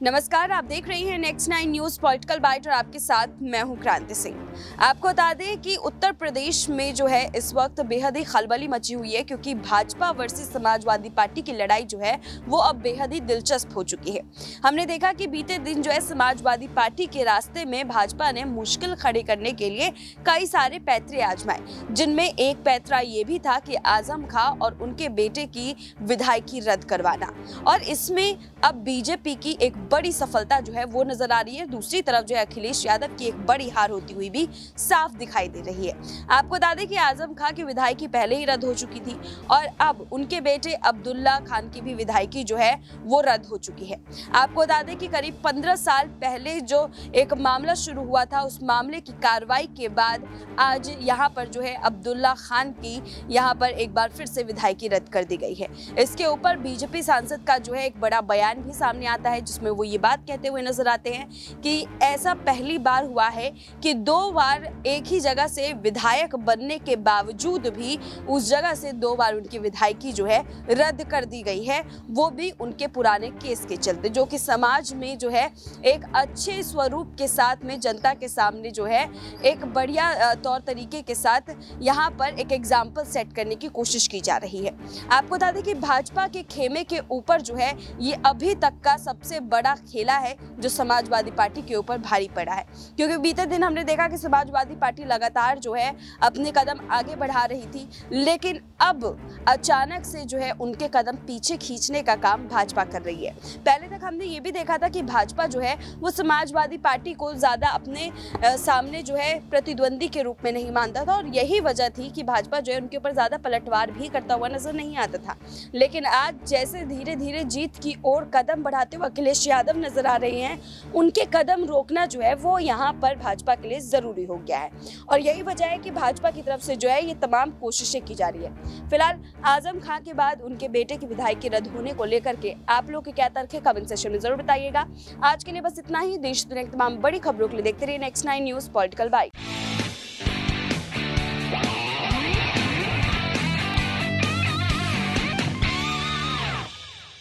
नमस्कार, आप देख रहे हैं next nine news political bite और आपके साथ मैं हूँ क्रांति सिंह। आपको बता दें कि उत्तर प्रदेश में जो है, इस वक्त बेहद ही खलबली मची हुई है क्योंकि भाजपा वर्सेस समाजवादी पार्टी की लड़ाई जो है, वो अब बेहद ही दिलचस्प हो चुकी है। हमने देखा कि बीते दिन जो है, समाजवादी पार्टी के रास्ते में भाजपा ने मुश्किल खड़े करने के लिए कई सारे पैतरे आजमाए, जिनमें एक पैतरा ये भी था कि आज़म खां और उनके बेटे की विधायकी रद्द करवाना। और इसमें अब बीजेपी की एक बड़ी सफलता जो है वो नज़र आ रही है। दूसरी तरफ़ जो है अखिलेश यादव की एक बड़ी हार होती हुई भी साफ़ दिखाई दे रही है। आपको बता दें कि आज़म खां की विधायकी पहले ही रद्द हो चुकी थी और अब उनके बेटे अब्दुल्ला खान की भी विधायकी जो है वो रद्द हो चुकी है। आपको बता दें कि करीब पंद्रह साल पहले जो एक मामला शुरू हुआ था, उस मामले की कार्रवाई के बाद आज यहाँ पर जो है अब्दुल्ला खान की यहाँ पर एक बार फिर से विधायकी रद्द कर दी गई है। इसके ऊपर बीजेपी सांसद का जो है एक बड़ा बयान भी सामने आता है, जिसमें वो ये बात कहते हुए नज़र आते हैं कि ऐसा पहली बार हुआ है कि दो बार एक ही जगह से विधायक बनने के बावजूद भी उस जगह से दो बार उनकी विधायकी जो है रद्द कर दी गई है। वो भी उनके पुराने केस के चलते, जो कि समाज में जो है एक अच्छे स्वरूप के साथ में जनता के सामने जो है एक बढ़िया तौर तरीके के साथ यहाँ पर एक एग्ज़ाम्पल सेट करने की कोशिश की जा रही है। आपको बता दें कि भाजपा के खेमे के ऊपर जो है ये अभी तक का सबसे बड़ा खेला है जो समाजवादी पार्टी के ऊपर भारी पड़ा है। क्योंकि बीते दिन हमने देखा कि समाजवादी पार्टी लगातार जो है अपने कदम आगे बढ़ा रही थी, लेकिन अब अचानक से जो है उनके कदम पीछे खींचने का काम भाजपा कर रही है। पहले तक हमने ये भी देखा था कि भाजपा जो है वो समाजवादी पार्टी को ज़्यादा अपने सामने जो है प्रतिद्वंदी के रूप में नहीं मानता था और यही वजह थी कि भाजपा जो है उनके ऊपर ज़्यादा पलटवार भी करता हुआ नज़र नहीं आता था। लेकिन आज जैसे धीरे धीरे जीत की ओर कदम बढ़ाते हुए अखिलेश यादव नज़र आ रहे हैं, उनके कदम रोकना जो है वो यहाँ पर भाजपा के लिए ज़रूरी हो गया है। और यही वजह है कि भाजपा की तरफ़ से जो है ये तमाम कोशिशें की जा रही है। फ़िलहाल आज़म खां के बाद उनके बेटे की विधायकी रद्द होने को लेकर के आप लोग के क्या तर्क है, कमेंट सेशन में ज़रूर बताइएगा। आज के लिए बस इतना ही। देश दुनिया की तमाम बड़ी खबरों के लिए देखते रहिए next nine news political bite